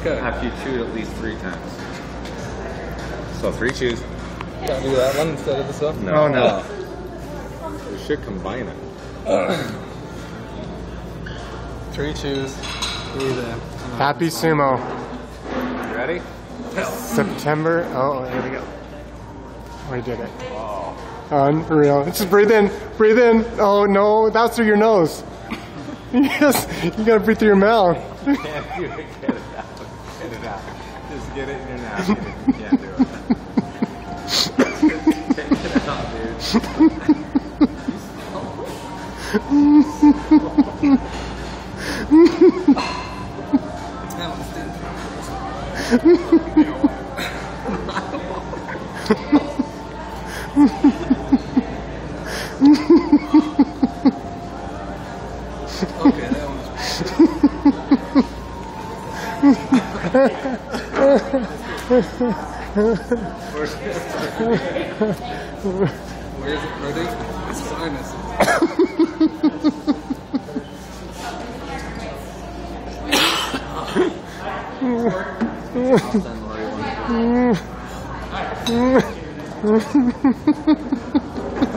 Okay. After you chew it at least three times. So three chews. Can't do that one instead of this one? No. Oh, no. Oh. We should combine it. Three chews. Breathe in. Happy Sumo. You ready? September. Oh, here we go. We did it. Unreal. Just breathe in. Breathe in. Oh, no. That's through your nose. Yes. You gotta breathe through your mouth. It. Get it out. Get it out. Just get it in your mouth. You can't do it. Take it out, dude. That one's Where's it? Ready? Sinus. Then Lori wants to-